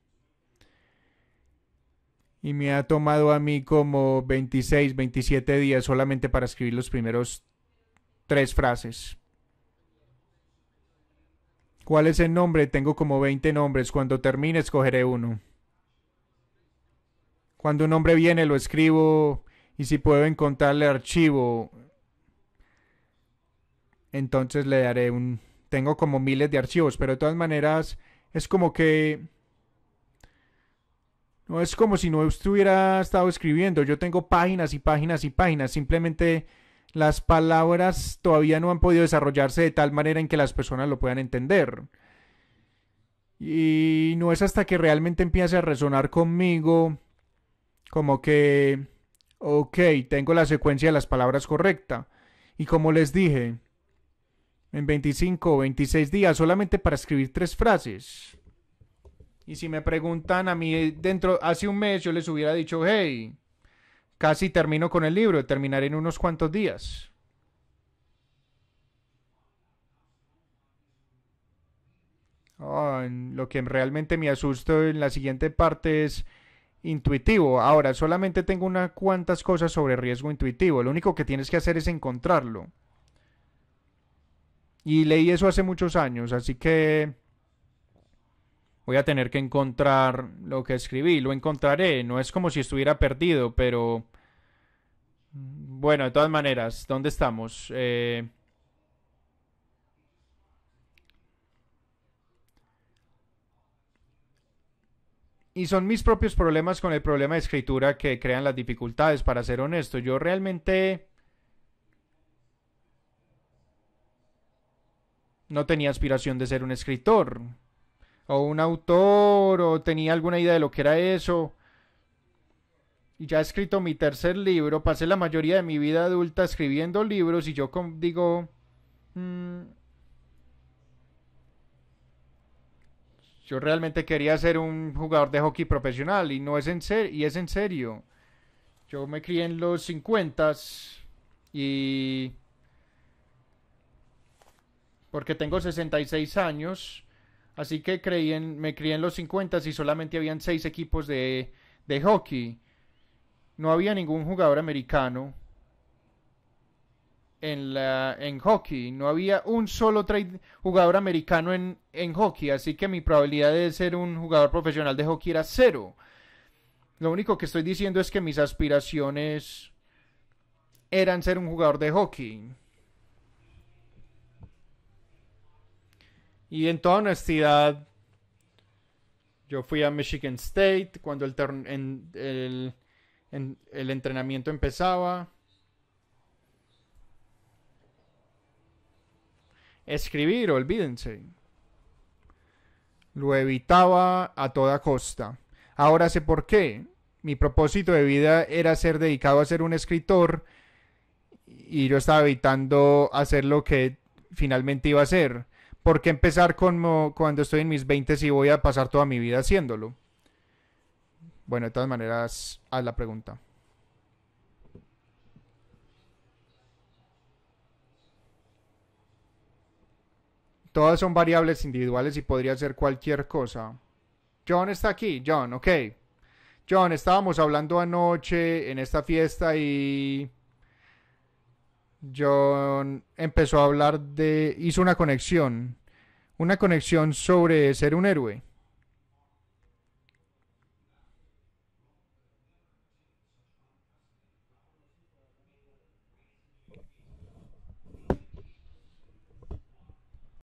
Y me ha tomado a mí como 26, 27 días solamente para escribir los primeros tres frases. ¿Cuál es el nombre? Tengo como 20 nombres. Cuando termine escogeré uno. Cuando un nombre viene lo escribo y si puedo encontrarle archivo, entonces le daré un... Tengo como miles de archivos, pero de todas maneras es como que... No es como si no estuviera estado escribiendo. Yo tengo páginas y páginas y páginas. Simplemente las palabras todavía no han podido desarrollarse de tal manera en que las personas lo puedan entender. Y no es hasta que realmente empiece a resonar conmigo como que, ok, tengo la secuencia de las palabras correcta. Y como les dije, en 25 o 26 días solamente para escribir tres frases. Y si me preguntan a mí dentro, hace un mes yo les hubiera dicho, hey, casi termino con el libro, terminaré en unos cuantos días. lo que realmente me asusto en la siguiente parte es intuitivo. Ahora, solamente tengo unas cuantas cosas sobre riesgo intuitivo. Lo único que tienes que hacer es encontrarlo. Y leí eso hace muchos años, así que Voy a tener que encontrar lo que escribí. Lo encontraré. No es como si estuviera perdido, pero... Bueno, de todas maneras, ¿dónde estamos? Eh... Y son mis propios problemas con el problema de escritura que crean las dificultades, para ser honesto. Yo realmente no tenía aspiración de ser un escritor o un autor o tenía alguna idea de lo que era eso. Y ya he escrito mi tercer libro, pasé la mayoría de mi vida adulta escribiendo libros y yo digo, mm, yo realmente quería ser un jugador de hockey profesional y no es en serio, y es en serio. Yo me crié en los 50 y porque tengo 66 años, así que creí en, me crié en los 50 y solamente habían seis equipos de, de hockey. No había ningún jugador americano en, la, en hockey. No había un solo jugador americano en, en hockey, así que mi probabilidad de ser un jugador profesional de hockey era cero. Lo único que estoy diciendo es que mis aspiraciones eran ser un jugador de hockey. Y en toda honestidad, yo fui a Michigan State cuando el, el entrenamiento empezaba. Escribir, olvídense. Lo evitaba a toda costa. Ahora sé por qué. Mi propósito de vida era ser dedicado a ser un escritor y yo estaba evitando hacer lo que finalmente iba a hacer. ¿Por qué empezar con cuando estoy en mis 20 y voy a pasar toda mi vida haciéndolo? Bueno, de todas maneras, haz la pregunta. Todas son variables individuales y podría ser cualquier cosa. John está aquí, John, ok. John, estábamos hablando anoche en esta fiesta y John empezó a hablar de, hizo una conexión, una conexión sobre ser un héroe.